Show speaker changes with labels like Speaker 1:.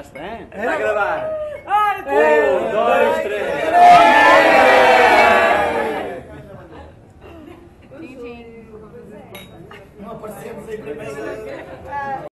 Speaker 1: Já está? É.
Speaker 2: Vai gravar.
Speaker 3: Ai, é.
Speaker 2: Um, dois, três.
Speaker 4: Não aparecemos em primeiro. É.